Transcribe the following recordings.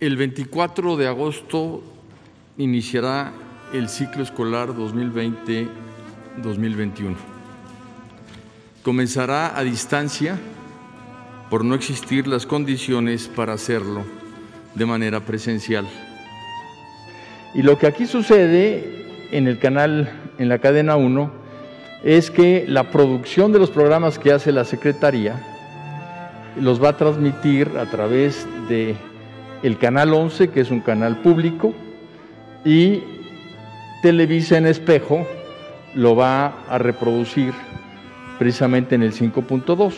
El 24 de agosto iniciará el ciclo escolar 2020-2021. Comenzará a distancia por no existir las condiciones para hacerlo de manera presencial. Y lo que aquí sucede en el canal, en la cadena 1, es que la producción de los programas que hace la Secretaría los va a transmitir a través de el canal 11, que es un canal público, y Televisa en espejo lo va a reproducir precisamente en el 5.2.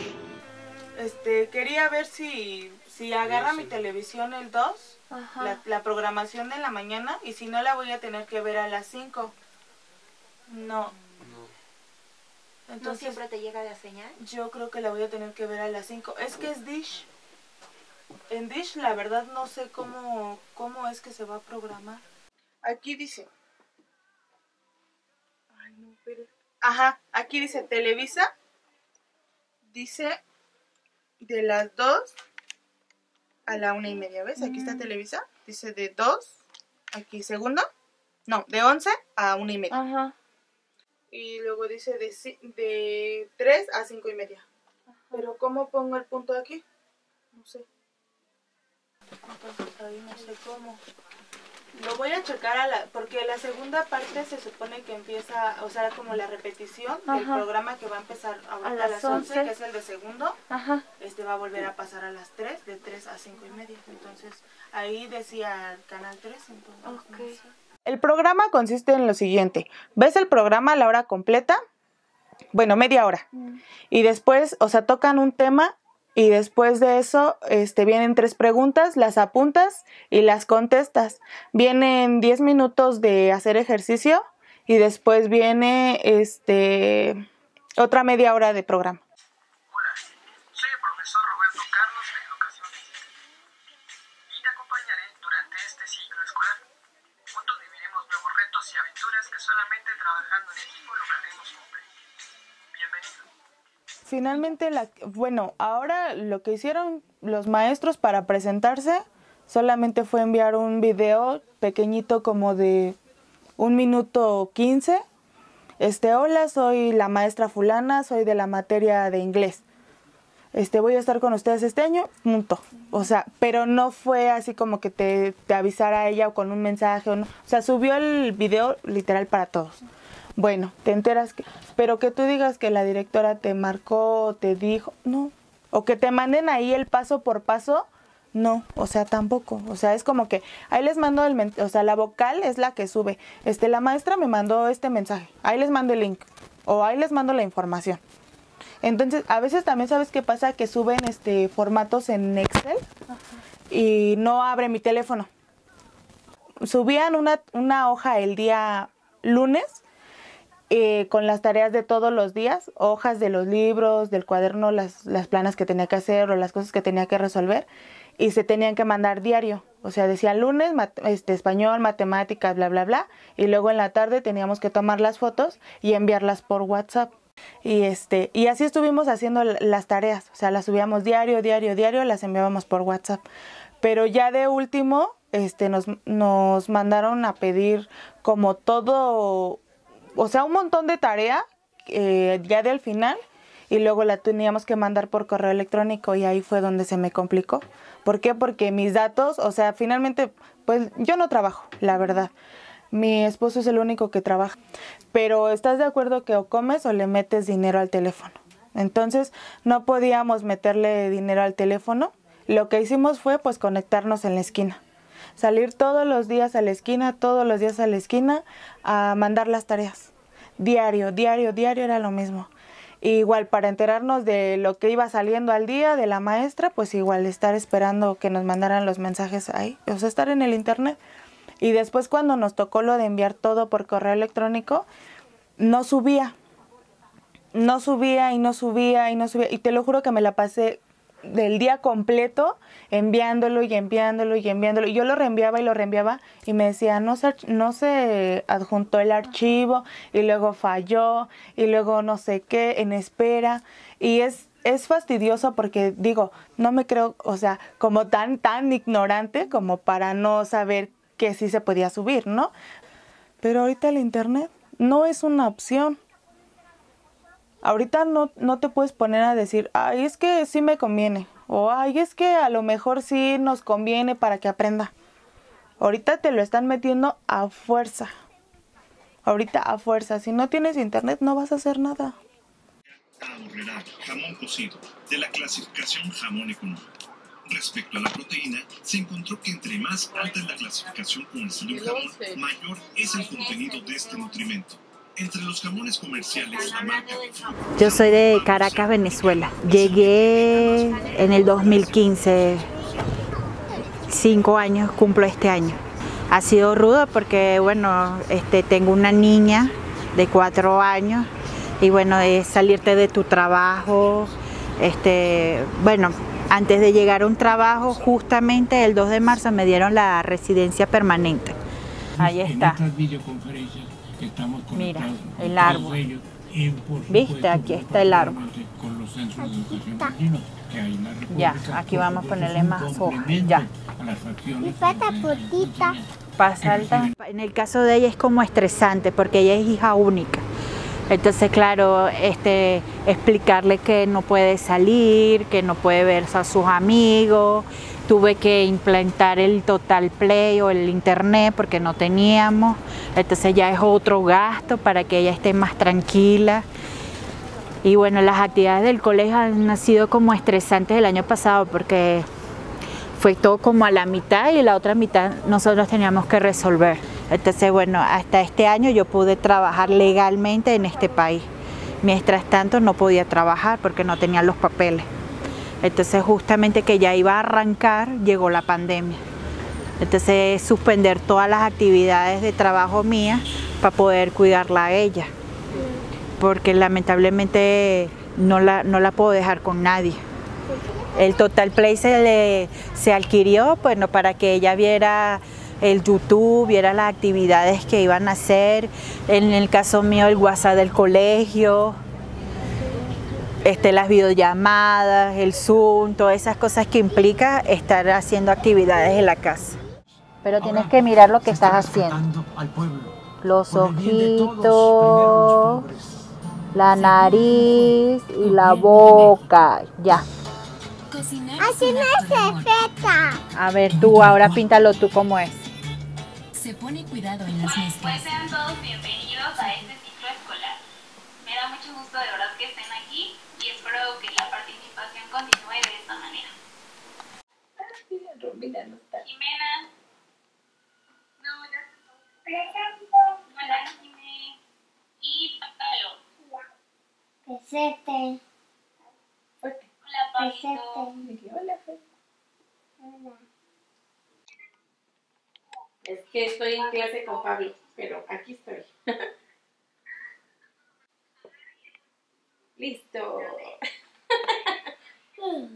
Este, quería ver si, si agarra mi televisión el 2, la, la, programación de la mañana, y si no la voy a tener que ver a las 5. No. Entonces, ¿No siempre te llega la señal? Yo creo que la voy a tener que ver a las 5. Es que es Dish. En Dish la verdad no sé cómo, cómo es que se va a programar. Aquí dice. Ay, no, pero... Ajá, aquí dice Televisa. Dice de las 2 a la una y media. ¿Ves? Aquí está mm. Televisa. Dice de 2, aquí segundo. No, de 11 a una y media. Ajá. Y luego dice de, de 3 a 5 y media. Pero ¿cómo pongo el punto aquí? No sé. Entonces ahí no sé cómo. Lo voy a checar a la, porque la segunda parte se supone que empieza, o sea, como la repetición del programa que va a empezar a, las, 11, que es el de segundo, este va a volver a pasar a las 3, de 3 a 5 y media. Entonces, ahí decía el canal 3, entonces. El programa consiste en lo siguiente, ves el programa a la hora completa, bueno, media hora, mm. y después, o sea, tocan un tema y después de eso este, vienen tres preguntas, las apuntas y las contestas. Vienen 10 minutos de hacer ejercicio y después viene este, otra media hora de programa. Finalmente, la, bueno, ahora lo que hicieron los maestros para presentarse solamente fue enviar un video pequeñito como de un minuto quince. Este, hola, soy la maestra fulana, soy de la materia de inglés. Este, voy a estar con ustedes este año, punto. O sea, pero no fue así como que te, te avisara ella o con un mensaje o no. O sea, subió el video literal para todos. Bueno, te enteras que, pero que tú digas que la directora te marcó, te dijo, no, o que te manden ahí el paso por paso, no, o sea, tampoco, o sea, es como que ahí les mando el, o sea, la vocal es la que sube, este, la maestra me mandó este mensaje, ahí les mando el link, o ahí les mando la información. Entonces, a veces también sabes qué pasa, que suben este formatos en Excel y no abre mi teléfono. Subían una, una hoja el día lunes eh, con las tareas de todos los días, hojas de los libros, del cuaderno, las, las planas que tenía que hacer o las cosas que tenía que resolver y se tenían que mandar diario. O sea, decía lunes, este, español, matemáticas, bla, bla, bla. Y luego en la tarde teníamos que tomar las fotos y enviarlas por WhatsApp. Y, este, y así estuvimos haciendo las tareas. O sea, las subíamos diario, diario, diario, las enviábamos por WhatsApp. Pero ya de último, este, nos, nos mandaron a pedir como todo o sea, un montón de tarea eh, ya del final y luego la teníamos que mandar por correo electrónico y ahí fue donde se me complicó. ¿Por qué? Porque mis datos, o sea, finalmente, pues yo no trabajo, la verdad. Mi esposo es el único que trabaja. Pero ¿estás de acuerdo que o comes o le metes dinero al teléfono? Entonces no podíamos meterle dinero al teléfono. Lo que hicimos fue pues conectarnos en la esquina salir todos los días a la esquina, todos los días a la esquina a mandar las tareas. Diario, diario, diario era lo mismo. igual para enterarnos de lo que iba saliendo al día de la maestra, pues igual estar esperando que nos mandaran los mensajes ahí, o sea, estar en el internet. Y después cuando nos tocó lo de enviar todo por correo electrónico, no subía. No subía y no subía y no subía. Y te lo juro que me la pasé del día completo enviándolo y enviándolo y enviándolo. Y yo lo reenviaba y lo reenviaba y me decía, no se, no se adjuntó el archivo y luego falló y luego no sé qué, en espera. Y es es fastidioso porque digo, no me creo, o sea, como tan, tan ignorante como para no saber que sí se podía subir, ¿no? Pero ahorita el internet no es una opción. Ahorita no, no te puedes poner a decir, ay, es que sí me conviene. O ay, es que a lo mejor sí nos conviene para que aprenda. Ahorita te lo están metiendo a fuerza. Ahorita a fuerza. Si no tienes internet no vas a hacer nada. jamón cocido, de la clasificación jamón económico. Respecto a la proteína, se encontró que entre más alta es la clasificación con el jamón, mayor es el contenido de este nutrimento. Entre los jamones comerciales. Yo soy de Caracas, Venezuela. Llegué en el 2015, cinco años, cumplo este año. Ha sido rudo porque, bueno, este, tengo una niña de cuatro años y bueno, es salirte de tu trabajo, este, bueno, antes de llegar a un trabajo, justamente el 2 de marzo me dieron la residencia permanente. Ahí está. Mira, el árbol. ¿Viste? Aquí está el árbol. Ya, aquí vamos a ponerle más hojas. Ya. Y falta putita. Pasa En el caso de ella es como estresante porque ella es hija única. Entonces, claro, este, explicarle que no puede salir, que no puede ver a sus amigos. Tuve que implantar el Total Play o el Internet porque no teníamos. Entonces ya es otro gasto para que ella esté más tranquila. Y bueno, las actividades del colegio han sido como estresantes el año pasado porque fue todo como a la mitad y la otra mitad nosotros teníamos que resolver. Entonces, bueno, hasta este año yo pude trabajar legalmente en este país. Mientras tanto no podía trabajar porque no tenía los papeles. Entonces, justamente que ya iba a arrancar, llegó la pandemia. Entonces, suspender todas las actividades de trabajo mías para poder cuidarla a ella. Porque lamentablemente no la, no la puedo dejar con nadie. El Total Play se, se adquirió bueno, para que ella viera el YouTube, viera las actividades que iban a hacer, en el caso mío el WhatsApp del colegio, este, las videollamadas, el Zoom, todas esas cosas que implica estar haciendo actividades en la casa. Pero tienes que mirar lo que estás haciendo. Los ojitos, la nariz y la boca, ya. Así no es A ver, tú ahora píntalo tú como es se pone cuidado en las mezclas. Pues sean todos bienvenidos a este ciclo escolar. Me da mucho gusto de verdad que estén que la participación continúe de esta manera. Jimena. No, Hola, Jimena. Y Pablo. Pesete. Hola, Pablito. Hola, Hola. Es que estoy en clase con Pablo, pero aquí estoy. Listo.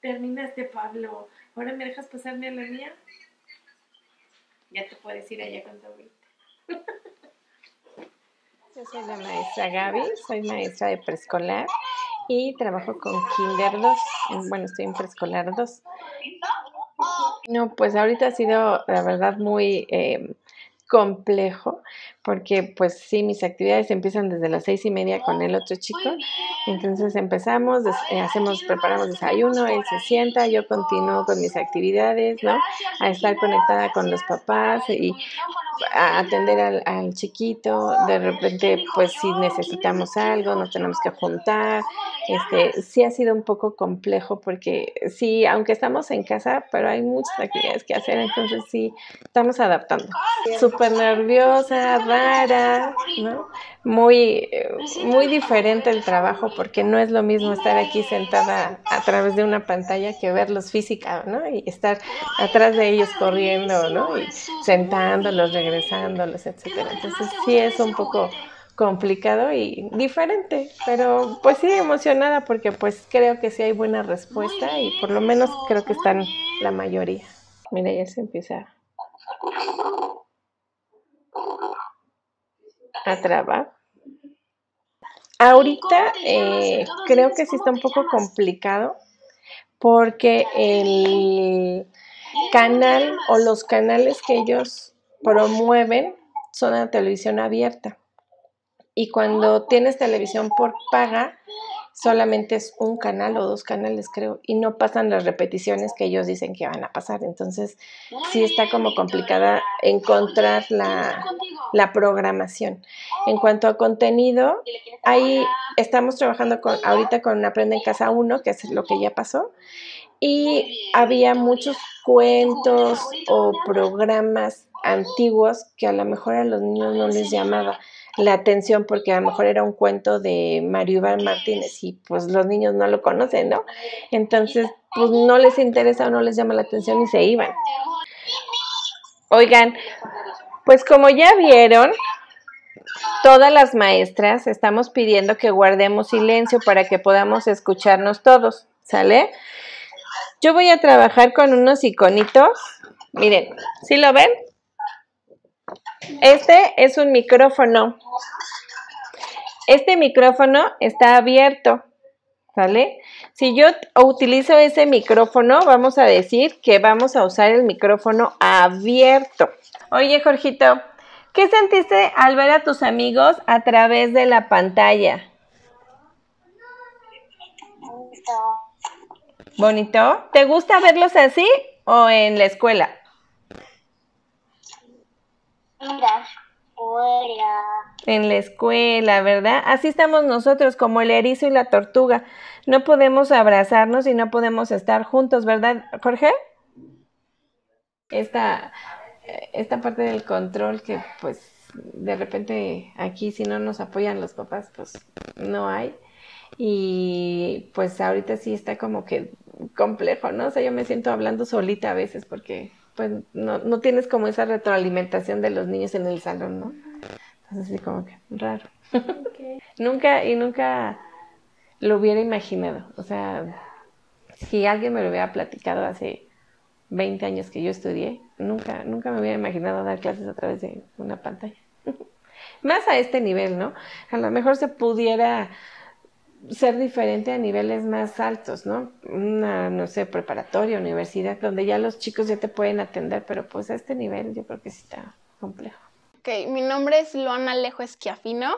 Terminaste, Pablo. ¿Ahora me dejas pasarme a la mía? Ya te puedes ir allá con tu abuelita. Yo soy la maestra Gaby, soy maestra de preescolar y trabajo con Kinder 2. Bueno, estoy en preescolar 2. No, pues ahorita ha sido, la verdad, muy eh, complejo, porque pues sí, mis actividades empiezan desde las seis y media con el otro chico. Entonces empezamos, hacemos, preparamos desayuno, él se sienta, yo continúo con mis actividades, ¿no? A estar conectada con los papás y a atender al, al chiquito. De repente, pues si necesitamos algo, nos tenemos que juntar. Este, sí ha sido un poco complejo porque sí, aunque estamos en casa, pero hay muchas actividades que hacer, entonces sí, estamos adaptando. Súper nerviosa, rara. Muy, muy diferente el trabajo porque no es lo mismo estar aquí sentada a través de una pantalla que verlos física, ¿no? Y estar atrás de ellos corriendo, ¿no? Y sentándolos, regresándolos, etcétera. Entonces sí es un poco complicado y diferente, pero pues sí emocionada porque pues creo que sí hay buena respuesta y por lo menos creo que están la mayoría. Mira, ya se empieza a trabar. Ahorita eh, creo que sí está un poco complicado porque el canal o los canales que ellos promueven son a televisión abierta. Y cuando tienes televisión por paga, solamente es un canal o dos canales, creo, y no pasan las repeticiones que ellos dicen que van a pasar. Entonces, sí está como complicada encontrar la, la programación. En cuanto a contenido, ahí estamos trabajando con, ahorita con Aprende en Casa 1, que es lo que ya pasó, y había muchos cuentos o programas antiguos que a lo mejor a los niños no les llamaba la atención porque a lo mejor era un cuento de Mario Iván Martínez y pues los niños no lo conocen, ¿no? Entonces, pues no les interesa o no les llama la atención y se iban. Oigan, pues como ya vieron, todas las maestras estamos pidiendo que guardemos silencio para que podamos escucharnos todos, ¿sale? Yo voy a trabajar con unos iconitos. Miren, ¿sí lo ven? Este es un micrófono. Este micrófono está abierto, ¿vale? Si yo utilizo ese micrófono, vamos a decir que vamos a usar el micrófono abierto. Oye, Jorgito, ¿qué sentiste al ver a tus amigos a través de la pantalla? ¿Bonito? ¿Te gusta verlos así o en la escuela? En la escuela. En la escuela, ¿verdad? Así estamos nosotros, como el erizo y la tortuga. No podemos abrazarnos y no podemos estar juntos, ¿verdad, Jorge? Esta, esta parte del control que pues de repente aquí si no nos apoyan los papás, pues no hay. Y pues ahorita sí está como que complejo, ¿no? O sea, yo me siento hablando solita a veces porque pues no, no tienes como esa retroalimentación de los niños en el salón, ¿no? Entonces así como que raro. nunca y nunca lo hubiera imaginado. O sea, si alguien me lo hubiera platicado hace 20 años que yo estudié, nunca, nunca me hubiera imaginado dar clases a través de una pantalla. Más a este nivel, ¿no? A lo mejor se pudiera ser diferente a niveles más altos, ¿no? Una, no sé, preparatoria, universidad, donde ya los chicos ya te pueden atender, pero pues a este nivel yo creo que sí está complejo. Ok, mi nombre es Luana Alejo Esquiafino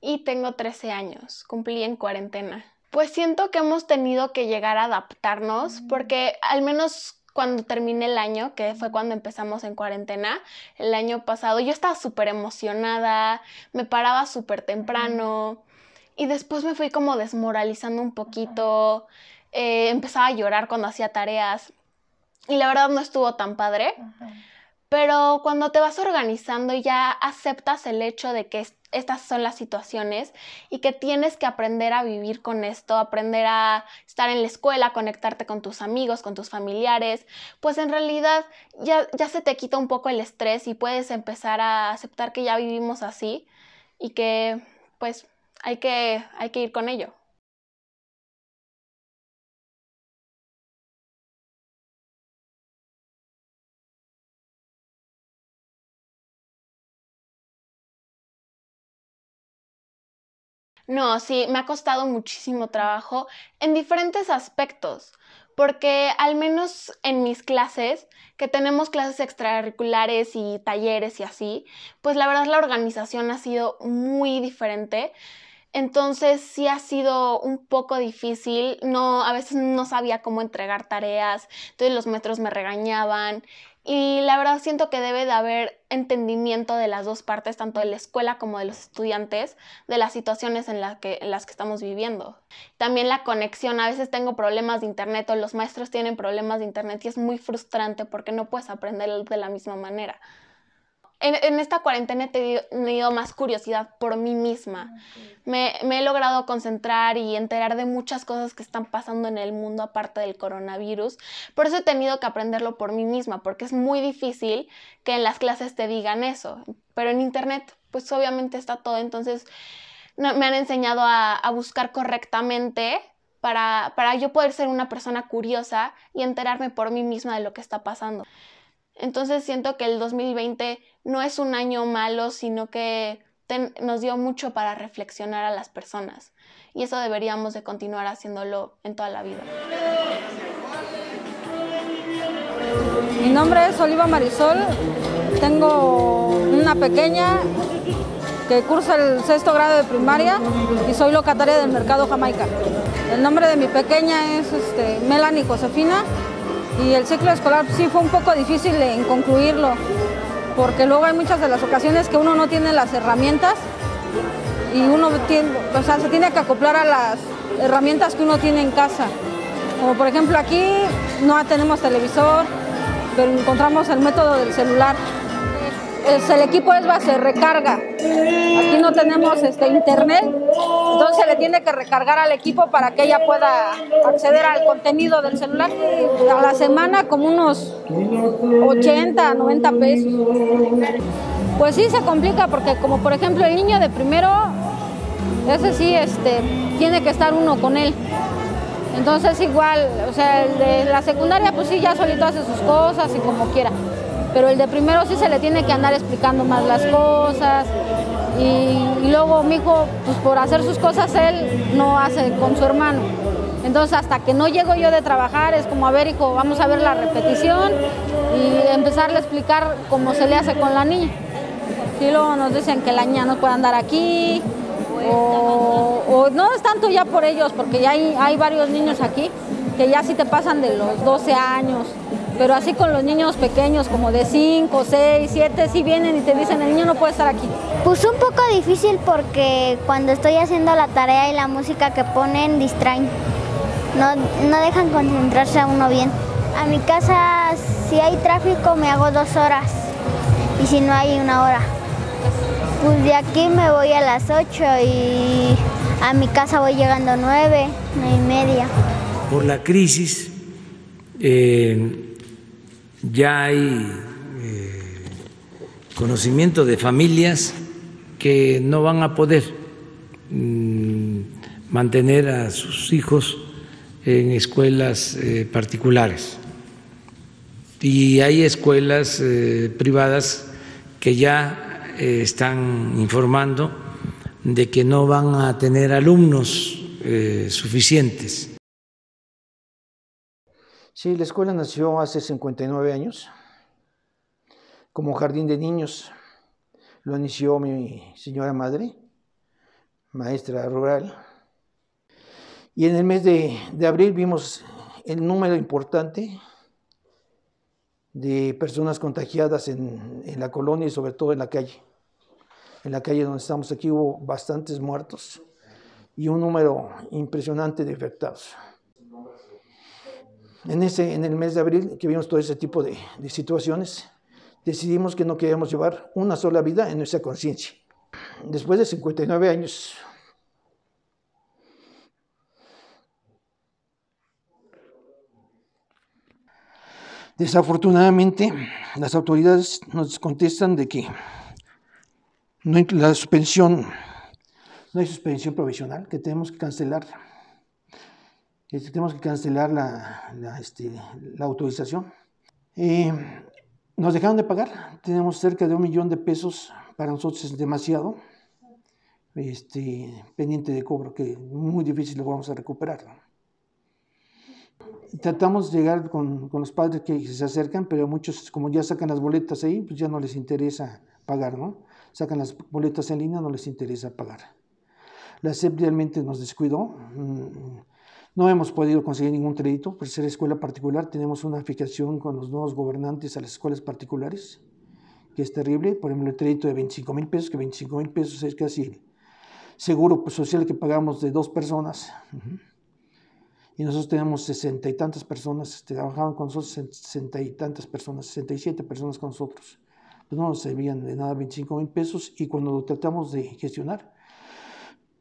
y tengo 13 años, cumplí en cuarentena. Pues siento que hemos tenido que llegar a adaptarnos porque al menos cuando terminé el año, que fue cuando empezamos en cuarentena, el año pasado, yo estaba súper emocionada, me paraba súper temprano y después me fui como desmoralizando un poquito, eh, empezaba a llorar cuando hacía tareas y la verdad no estuvo tan padre. Pero cuando te vas organizando ya aceptas el hecho de que estas son las situaciones y que tienes que aprender a vivir con esto, aprender a estar en la escuela, conectarte con tus amigos, con tus familiares, pues en realidad ya, ya se te quita un poco el estrés y puedes empezar a aceptar que ya vivimos así y que pues hay que, hay que ir con ello. No, sí, me ha costado muchísimo trabajo en diferentes aspectos, porque al menos en mis clases, que tenemos clases extracurriculares y talleres y así, pues la verdad la organización ha sido muy diferente. Entonces sí ha sido un poco difícil, no, a veces no sabía cómo entregar tareas, entonces los maestros me regañaban y la verdad siento que debe de haber entendimiento de las dos partes, tanto de la escuela como de los estudiantes, de las situaciones en, en las que estamos viviendo. También la conexión, a veces tengo problemas de internet o los maestros tienen problemas de internet y es muy frustrante porque no puedes aprender de la misma manera en, esta cuarentena he tenido más curiosidad por mí misma. Me, he logrado concentrar y enterar de muchas cosas que están pasando en el mundo aparte del coronavirus. Por eso he tenido que aprenderlo por mí misma, porque es muy difícil que en las clases te digan eso. Pero en internet, pues obviamente está todo. Entonces me han enseñado a, buscar correctamente para, para yo poder ser una persona curiosa y enterarme por mí misma de lo que está pasando. Entonces siento que el 2020 no es un año malo, sino que nos dio mucho para reflexionar a las personas y eso deberíamos de continuar haciéndolo en toda la vida. Mi nombre es Oliva Marisol, tengo una pequeña que cursa el sexto grado de primaria y soy locataria del mercado Jamaica. El nombre de mi pequeña es este, Melanie Josefina y el ciclo escolar sí fue un poco difícil en concluirlo porque luego hay muchas de las ocasiones que uno no tiene las herramientas y uno o sea, se tiene que acoplar a las herramientas que uno tiene en casa. Como por ejemplo aquí no tenemos televisor, pero encontramos el método del celular. El equipo es base recarga. Aquí no tenemos este, internet, entonces le tiene que recargar al equipo para que ella pueda acceder al contenido del celular. A la semana como unos 80, 90 pesos. Pues sí se complica porque como por ejemplo el niño de primero, ese sí este, tiene que estar uno con él. Entonces igual, o sea, el de la secundaria pues sí ya solito hace sus cosas y como quiera. Pero el de primero sí se le tiene que andar explicando más las cosas. Y, luego mi hijo, pues por hacer sus cosas él no hace con su hermano. Entonces hasta que no llego yo de trabajar es como, a ver hijo, vamos a ver la repetición y empezarle a explicar cómo se le hace con la niña. Y luego nos dicen que la niña no puede andar aquí, o, no es tanto ya por ellos, porque ya hay, hay varios niños aquí que ya sí te pasan de los 12 años, pero así con los niños pequeños como de 5, 6, 7, sí vienen y te dicen el niño no puede estar aquí. Pues un poco difícil porque cuando estoy haciendo la tarea y la música que ponen distraen, no, no dejan concentrarse a uno bien. A mi casa si hay tráfico me hago dos horas y si no hay una hora. Pues de aquí me voy a las 8 y a mi casa voy llegando 9, 9 y media. Por la crisis eh, ya hay eh, conocimiento de familias que no van a poder mm, mantener a sus hijos en escuelas eh, particulares. Y hay escuelas privadas que ya eh, están informando de que no van a tener alumnos eh, suficientes. Sí, la escuela nació hace 59 años como jardín de niños. Lo inició mi señora madre, maestra rural. Y en el mes de, abril vimos el número importante de personas contagiadas en, en la colonia y sobre todo en la calle en la calle donde estamos aquí hubo bastantes muertos y un número impresionante de infectados. En, ese, en el mes de abril, que vimos todo ese tipo de, situaciones, decidimos que no queríamos llevar una sola vida en nuestra conciencia. Después de 59 años, desafortunadamente las autoridades nos contestan de que no hay la suspensión, no hay suspensión provisional, que tenemos que cancelar. Tenemos que cancelar la, la, este, autorización. nos dejaron de pagar, tenemos cerca de un millón de pesos, para nosotros es demasiado, este, pendiente de cobro, que muy difícil lo vamos a recuperar. Tratamos de llegar con, con, los padres que se acercan, pero muchos, como ya sacan las boletas ahí, pues ya no les interesa pagar, ¿no? sacan las boletas en línea, no les interesa pagar. La SEP realmente nos descuidó. Mm, no hemos podido conseguir ningún crédito por ser escuela particular. Tenemos una fijación con los nuevos gobernantes a las escuelas particulares, que es terrible. Por ejemplo, el crédito de 25 mil pesos, que 25 mil pesos es casi el seguro social que pagamos de dos personas. Y nosotros tenemos sesenta y tantas personas, trabajaban con nosotros sesenta y tantas personas, 67 personas con nosotros pues no nos servían de nada 25 mil pesos y cuando lo tratamos de gestionar,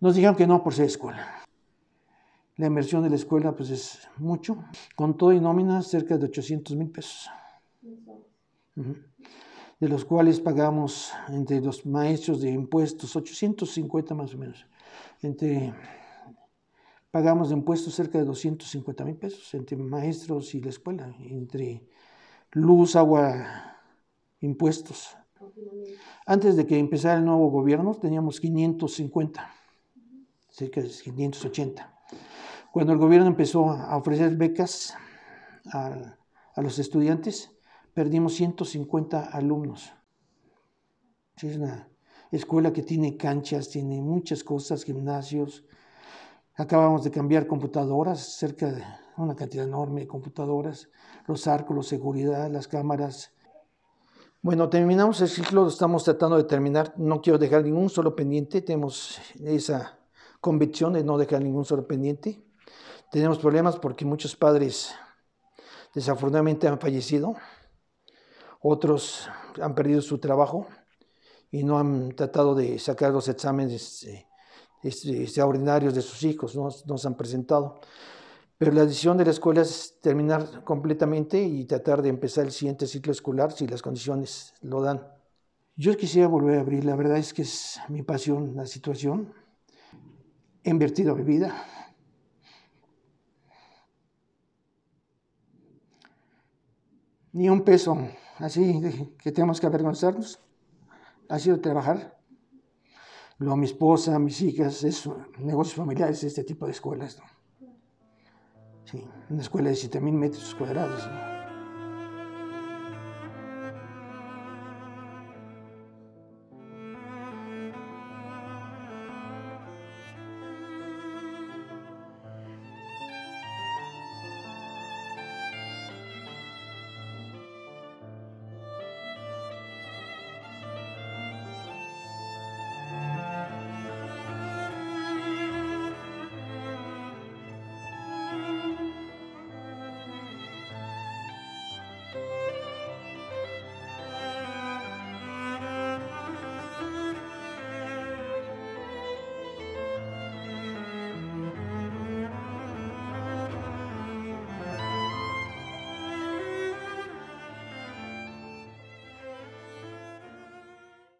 nos dijeron que no por ser escuela. La inversión de la escuela pues es mucho, con todo y nómina cerca de 800 mil pesos, de los cuales pagamos entre los maestros de impuestos 850 más o menos, entre pagamos de impuestos cerca de 250 mil pesos entre maestros y la escuela, entre luz, agua, impuestos, Antes de que empezara el nuevo gobierno teníamos 550, cerca de 580. Cuando el gobierno empezó a ofrecer becas a, los estudiantes, perdimos 150 alumnos. Es una escuela que tiene canchas, tiene muchas cosas, gimnasios. Acabamos de cambiar computadoras, cerca de una cantidad enorme de computadoras, los arcos, seguridad, las cámaras. Bueno, terminamos el ciclo, estamos tratando de terminar. No quiero dejar ningún solo pendiente, tenemos esa convicción de no dejar ningún solo pendiente. Tenemos problemas porque muchos padres desafortunadamente han fallecido, otros han perdido su trabajo y no han tratado de sacar los exámenes eh, este, extraordinarios de sus hijos, no, no se han presentado. Pero la decisión de la escuela es terminar completamente y tratar de empezar el siguiente ciclo escolar si las condiciones lo dan. Yo quisiera volver a abrir, la verdad es que es mi pasión la situación. He invertido mi vida. Ni un peso así que tenemos que avergonzarnos. Ha sido trabajar. Lo, mi esposa, mis hijas, es negocios familiares, este tipo de escuelas. Sí, una escuela de 7.000 metros cuadrados.